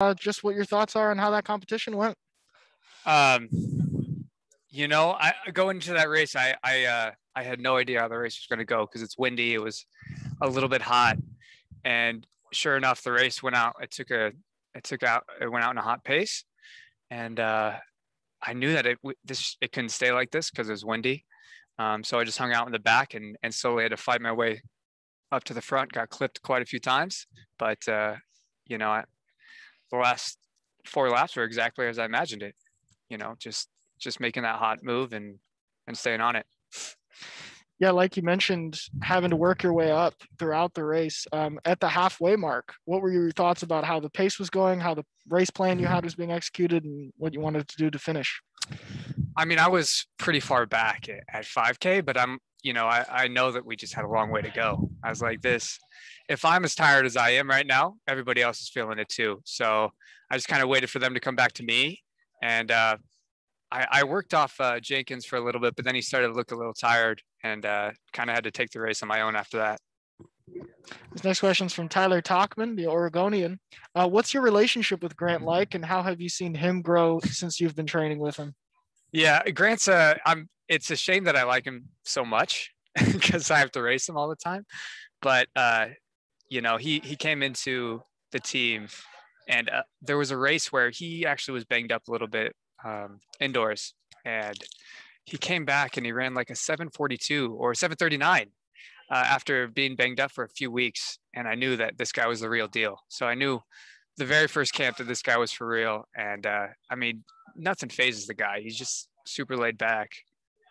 uh, just what your thoughts are on how that competition went. Um, you know, I going into that race, I I uh, I had no idea how the race was going to go because it's windy. It was a little bit hot, and sure enough, the race went out. It took a it took out it went out in a hot pace, and uh, I knew that it this it couldn't stay like this because it was windy. Um, so I just hung out in the back and and slowly had to fight my way up to the front. Got clipped quite a few times, but uh, you know, I, the last four laps were exactly as I imagined it. You know, just just making that hot move and and staying on it. Yeah, like you mentioned, having to work your way up throughout the race. Um, at the halfway mark, what were your thoughts about how the pace was going, how the race plan you had was being executed, and what you wanted to do to finish? I mean, I was pretty far back at, at 5K, but I'm, you know, I, I know that we just had a long way to go. I was like, this, if I'm as tired as I am right now, everybody else is feeling it too. So I just kind of waited for them to come back to me. And uh, I, I, worked off uh, Jenkins for a little bit, but then he started to look a little tired and uh, kind of had to take the race on my own after that. This next question is from Tyler Talkman, the Oregonian. Uh, what's your relationship with Grant like, and how have you seen him grow since you've been training with him? Yeah, Grant's a. I'm. It's a shame that I like him so much because I have to race him all the time. But uh, you know, he he came into the team, and uh, there was a race where he actually was banged up a little bit um, indoors, and he came back and he ran like a 742 or 739 uh, after being banged up for a few weeks. And I knew that this guy was the real deal. So I knew the very first camp that this guy was for real. And uh, I mean, nothing phases the guy. He's just super laid back.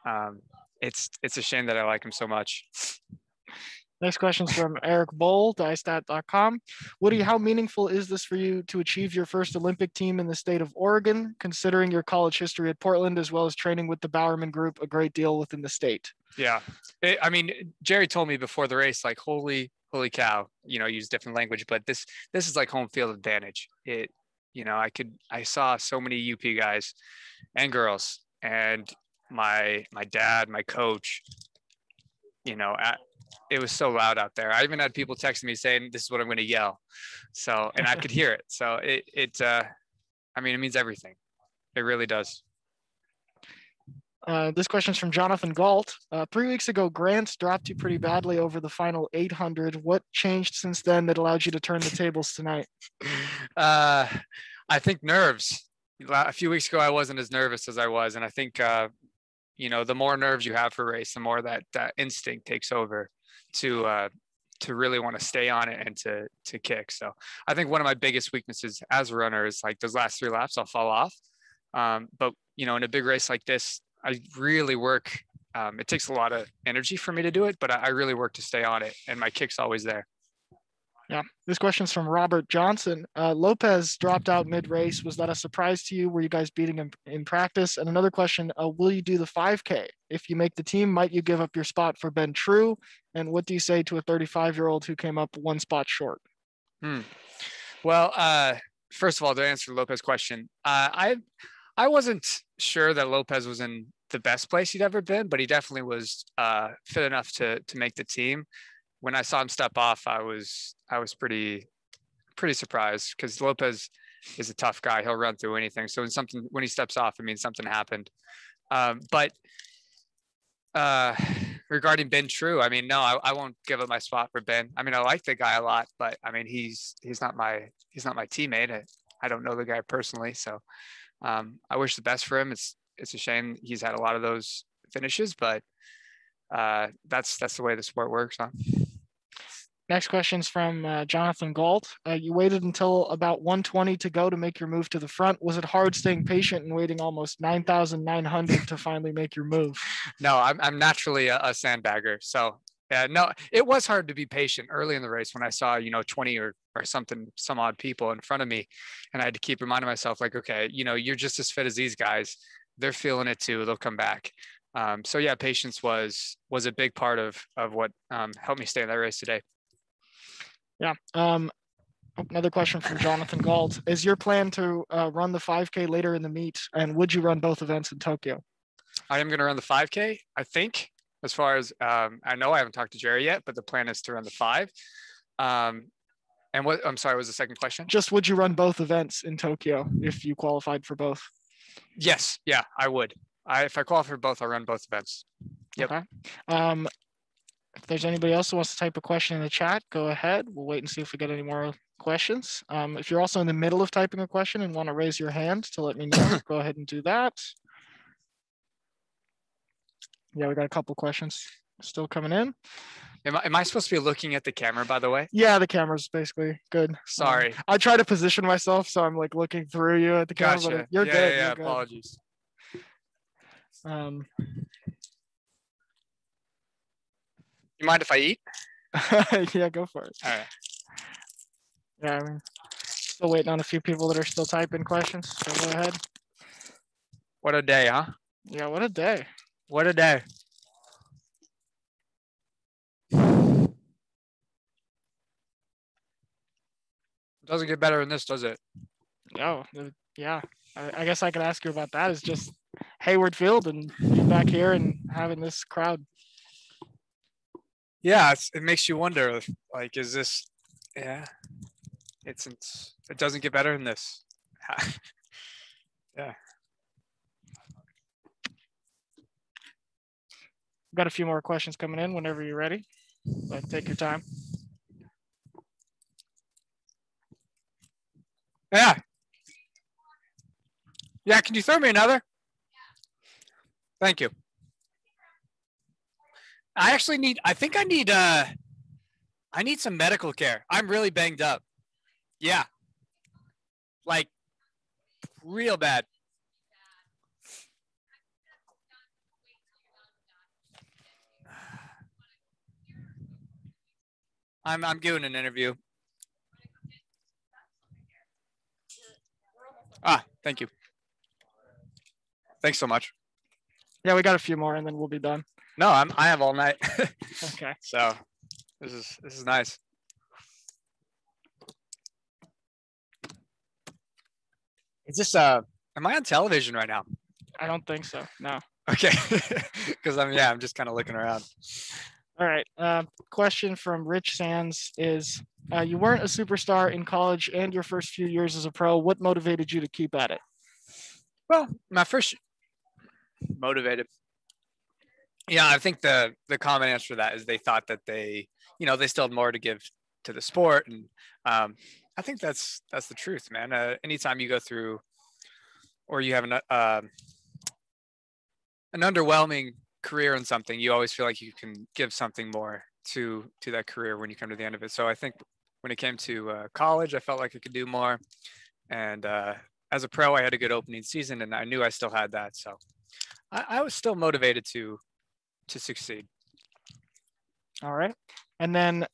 Um, it's it's a shame that I like him so much. Next question is from Eric Boal, DyeStat.com. Woody, how meaningful is this for you to achieve your first Olympic team in the state of Oregon, considering your college history at Portland, as well as training with the Bowerman Group a great deal within the state? Yeah. It, I mean, Jerry told me before the race, like, holy, holy cow, you know, use different language, but this, this is like home field advantage. It, you know, I could, I saw so many UP guys and girls and my, my dad, my coach, you know, at, it was so loud out there. I even had people texting me saying, "This is what I'm going to yell," so and I could hear it. So it it uh, I mean, it means everything. It really does. Uh, this question is from Jonathan Gault. Uh, three weeks ago, Grant dropped you pretty badly over the final 800. What changed since then that allowed you to turn the tables tonight? Uh, I think nerves. A few weeks ago, I wasn't as nervous as I was, and I think uh, you know the more nerves you have for race, the more that that instinct takes over to uh, to really want to stay on it and to to kick. So I think one of my biggest weaknesses as a runner is like those last three laps I'll fall off. Um, but you know, in a big race like this, I really work. Um, it takes a lot of energy for me to do it, but I, I really work to stay on it, and my kick's always there. Yeah, this question's from Robert Johnson. Uh, Lopez dropped out mid race. Was that a surprise to you? Were you guys beating him in practice? And another question: uh, Will you do the 5K if you make the team? Might you give up your spot for Ben True? And what do you say to a 35 year old who came up one spot short? Hmm. Well, uh, first of all, to answer Lopez question, uh, I I wasn't sure that Lopez was in the best place he'd ever been, but he definitely was uh, fit enough to to make the team when I saw him step off, I was I was pretty pretty surprised because Lopez is a tough guy. He'll run through anything. So when something when he steps off, it means something happened. Um, but uh, regarding Ben True, I mean, no, I, I won't give up my spot for Ben. I mean, I like the guy a lot, but I mean, he's he's not my he's not my teammate. I, I don't know the guy personally, so um, I wish the best for him. It's it's a shame he's had a lot of those finishes, but uh, that's that's the way the sport works. Huh? Next question is from uh, Jonathan Gault. Uh, you waited until about 120 to go to make your move to the front. Was it hard staying patient and waiting almost 9,900 to finally make your move? No, I'm, I'm naturally a, a sandbagger. So, uh, no, it was hard to be patient early in the race when I saw, you know, 20 or, or something, some odd people in front of me. And I had to keep reminding myself, like, okay, you know, you're just as fit as these guys. They're feeling it too. They'll come back. Um, so yeah, patience was was a big part of of what um, helped me stay in that race today. Yeah. Um, another question from Jonathan Gault. Is your plan to uh, run the 5K later in the meet? And would you run both events in Tokyo? I am going to run the 5K, I think. As far as um, I know, I haven't talked to Jerry yet, but the plan is to run the five. Um, And what? I'm sorry. Was the second question? Just would you run both events in Tokyo if you qualified for both? Yes. Yeah, I would. I if I qualify for both, I'll run both events. Yep. Okay. Um, if there's anybody else who wants to type a question in the chat, go ahead. We'll wait and see if we get any more questions. Um, if you're also in the middle of typing a question and want to raise your hand to let me know, go ahead and do that. Yeah, we got a couple questions still coming in. Am I, am I supposed to be looking at the camera, by the way? Yeah, the camera's basically good. Um, Sorry. I try to position myself so I'm like looking through you at the camera, but Gotcha. you're yeah, good. Yeah, yeah, you're good. apologies. Um, You mind if I eat? yeah, go for it. All right. Yeah, I mean, still waiting on a few people that are still typing questions. So go ahead. What a day, huh? Yeah, what a day. What a day. Doesn't get better than this, does it? Oh, uh, yeah. I, I guess I could ask you about that. Is just Hayward Field and being back here and having this crowd. Yeah, it's, it makes you wonder. Like, is this? Yeah, it's, it's it doesn't get better than this. Yeah. Got a few more questions coming in whenever you're ready. But take your time. Yeah. Yeah, can you throw me another? Thank you. I actually need I think I need uh I need some medical care. I'm really banged up. Yeah. Like real bad. I'm I'm doing an interview. Ah, thank you. Thanks so much. Yeah, we got a few more and then we'll be done. No, I'm I have all night. Okay. so this is this is nice. Is this uh am I on television right now? I don't think so. No. Okay. Cause I'm yeah, I'm just kind of looking around. All right. Uh, question from Rich Sands is uh, You weren't a superstar in college and your first few years as a pro. What motivated you to keep at it? Well, my first motivated. Yeah, I think the the common answer to that is they thought that they, you know, they still had more to give to the sport, and um, I think that's that's the truth, man. Uh, anytime you go through, or you have an uh, an underwhelming career in something, you always feel like you can give something more to to that career when you come to the end of it. So I think when it came to uh, college, I felt like I could do more, and uh, as a pro, I had a good opening season, and I knew I still had that. So I, I was still motivated to to succeed. All right. And then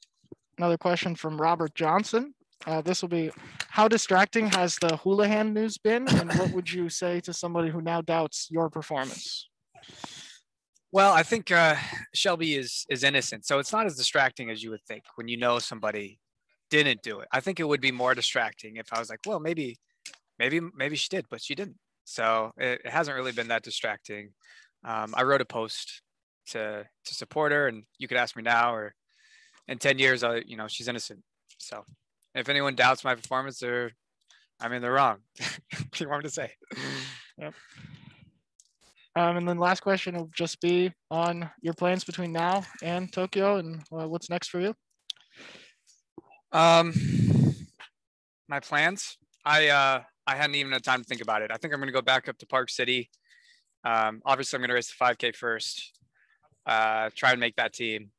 another question from Robert Johnson. Uh, this will be How distracting has the Houlihan news been? And what would you say to somebody who now doubts your performance? Well, I think uh, Shelby is is innocent, so it's not as distracting as you would think when you know somebody didn't do it. I think it would be more distracting if I was like, well, maybe, maybe, maybe she did, but she didn't. So it, it hasn't really been that distracting. Um, I wrote a post to to support her, and you could ask me now or in ten years, I you know she's innocent. So if anyone doubts my performance, they're I mean they're wrong. what do you want me to say? Yep. Um, and then last question will just be on your plans between now and Tokyo and uh, what's next for you. Um, my plans. I uh I hadn't even had time to think about it. I think I'm gonna go back up to Park City. Um, obviously I'm gonna race the 5K first. Uh, try and make that team,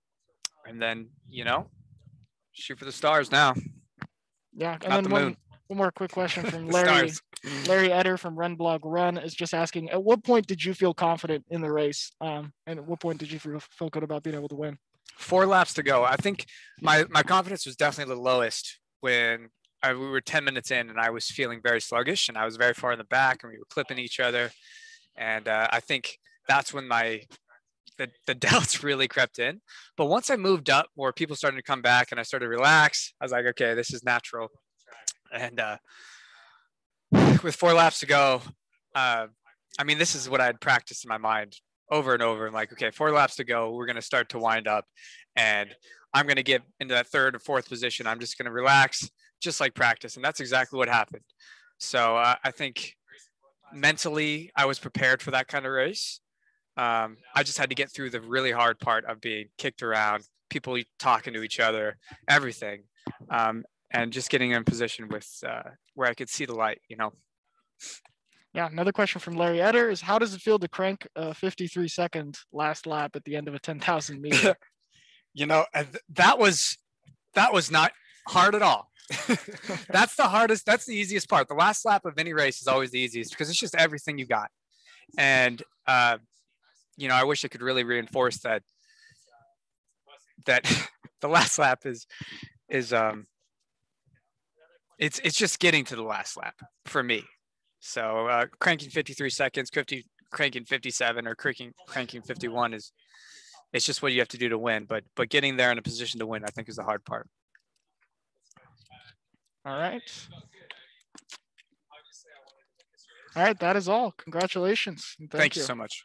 and then you know, shoot for the stars now. Yeah. And Not then the one, one more quick question from Larry. Larry Eder from Run Blog Run is just asking, at what point did you feel confident in the race? Um, and at what point did you feel, feel good about being able to win? Four laps to go. I think my my confidence was definitely the lowest when I, we were 10 minutes in and I was feeling very sluggish and I was very far in the back and we were clipping each other. And uh, I think that's when my the, the doubts really crept in. But once I moved up, more people started to come back and I started to relax. I was like, okay, this is natural. And uh, with four laps to go, uh, I mean, this is what I had practiced in my mind over and over. I'm like, okay, four laps to go. We're going to start to wind up. And I'm going to get into that third or fourth position. I'm just going to relax, just like practice. And that's exactly what happened. So uh, I think mentally, I was prepared for that kind of race. Um, I just had to get through the really hard part of being kicked around, people talking to each other, everything, um, and just getting in position with uh, where I could see the light. You know. Yeah, another question from Larry Eder is how does it feel to crank a 53 second last lap at the end of a 10,000 meter? you know, that was that was not hard at all. that's the hardest, that's the easiest part. The last lap of any race is always the easiest because it's just everything you got. And uh, you know, I wish I could really reinforce that that the last lap is is um it's it's just getting to the last lap for me so uh, cranking 53 seconds, 50, cranking 57 or cranking cranking 51 is it's just what you have to do to win. But but getting there in a position to win, I think, is the hard part. All right. All right, that is all. Congratulations. Thank, Thank you. you so much.